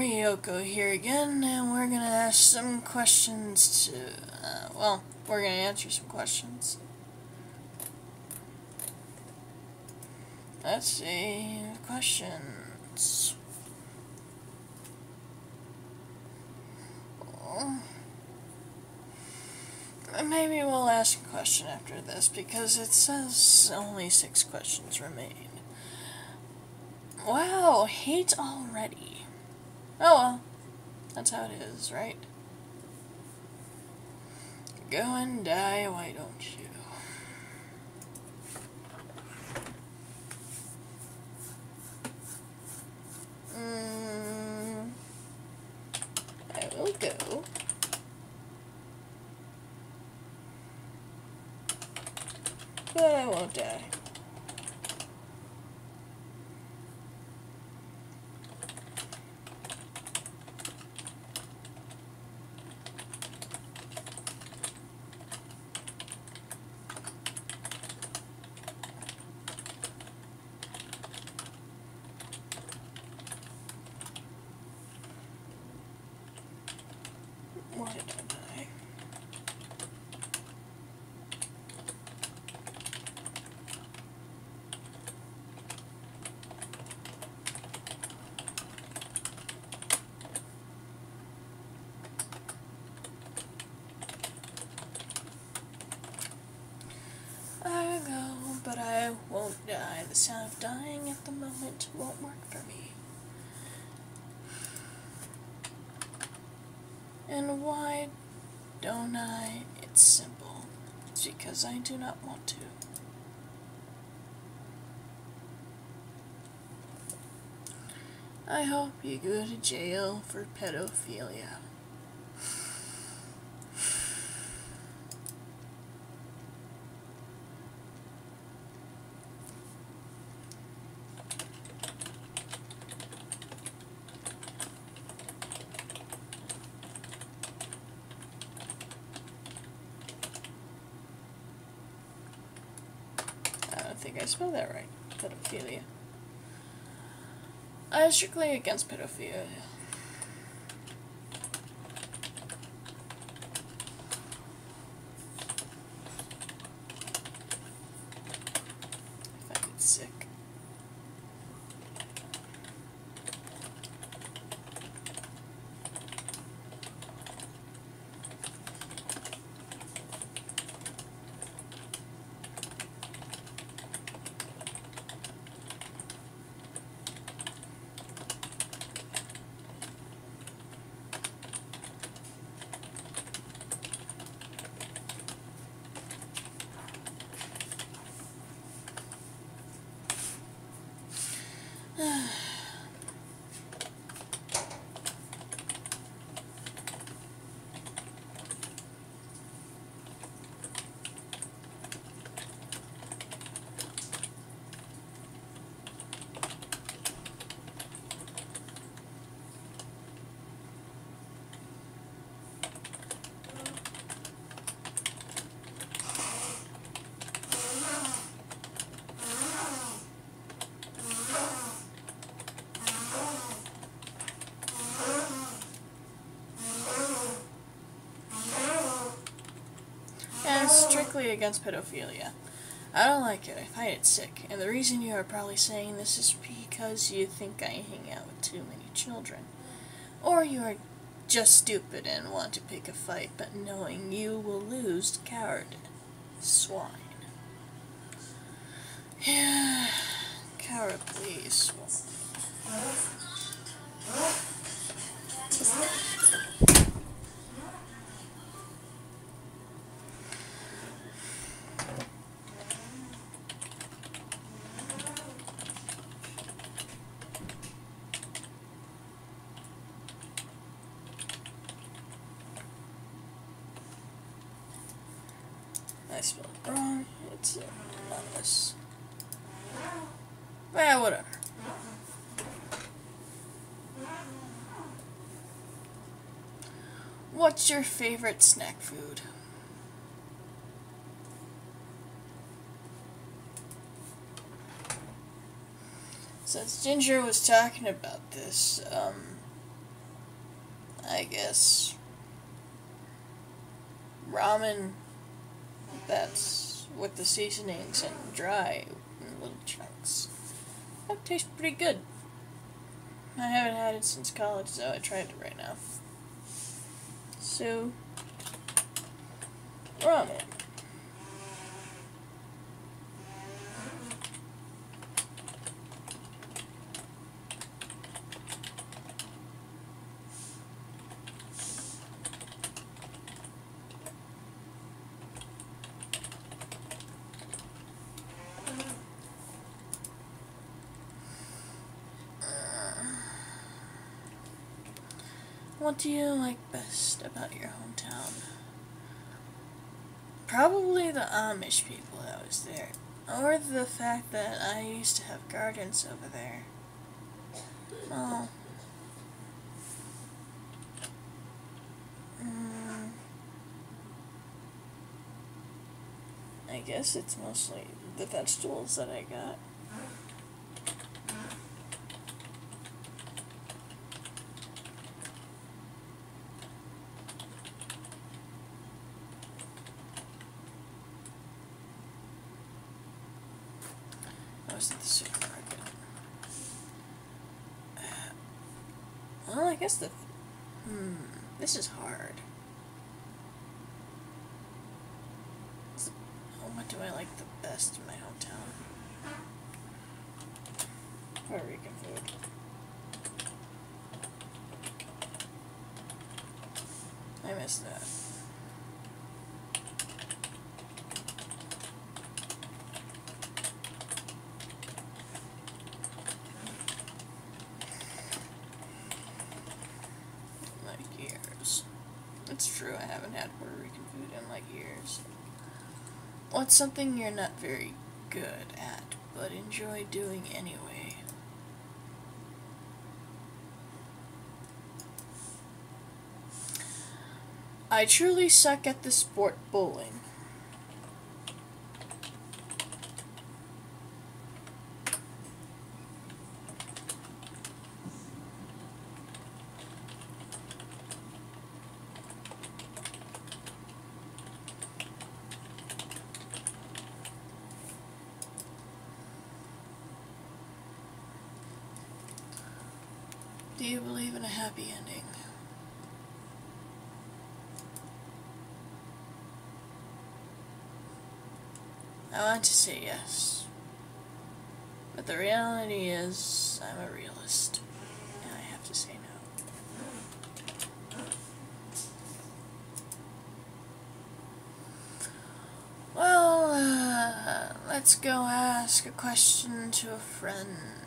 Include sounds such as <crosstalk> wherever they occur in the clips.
Ryoko here again, and we're gonna ask some questions to, uh, well, we're gonna answer some questions. Let's see, questions. Maybe we'll ask a question after this, because it says only six questions remain. Wow, hate already. Oh well, that's how it is, right? Go and die, why don't you? Mm, I will go. But I won't die. Why did I die? I go, but I won't die. The sound of dying at won't work for me. And why don't I? It's simple. It's because I do not want to. I hope you go to jail for pedophilia. Think I spelled that right. Pedophilia. I am strictly against pedophilia. If I get sick. Against pedophilia. I don't like it. I find it sick. And the reason you are probably saying this is because you think I hang out with too many children. Or you are just stupid and want to pick a fight, but knowing you will lose, coward. Swine. Yeah, <sighs> cowardly swine. I spelled it wrong. Anonymous. Well, whatever. What's your favorite snack food? Since Ginger was talking about this, um, I guess, ramen that's with the seasonings and dry in little chunks. That tastes pretty good. I haven't had it since college, so I tried it right now. So, ramen. What do you like best about your hometown? Probably the Amish people that was there. Or the fact that I used to have gardens over there. Mm, I guess it's mostly the vegetables that I got. Was the supermarket. Well, I guess the. Hmm, this is hard. What do I like the best in my hometown? Puerto Rican food. I miss that. Like years. It's true, I haven't had Puerto Rican food in like years. What's something you're not very good at, but enjoy doing anyway? I truly suck at the sport bowling. Do you believe in a happy ending? I want to say yes. But the reality is, I'm a realist. And I have to say no. Well, uh, let's go ask a question to a friend.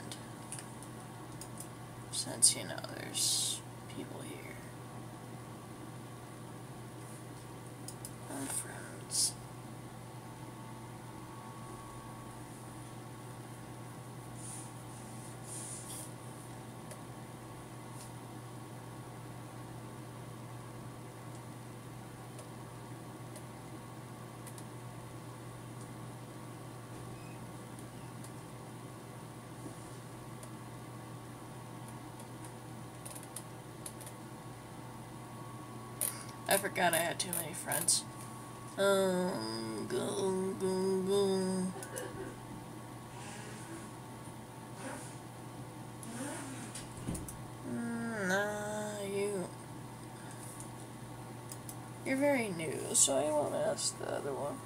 Since, you know, there's people here. Our friends. I forgot I had too many friends. Um, go, go, go. Nah, you. You're very new, so I won't ask the other one.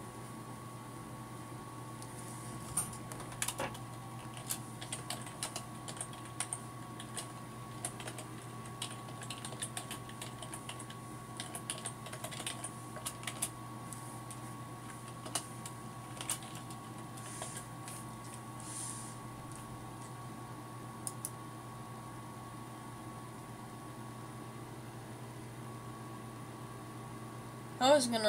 I was gonna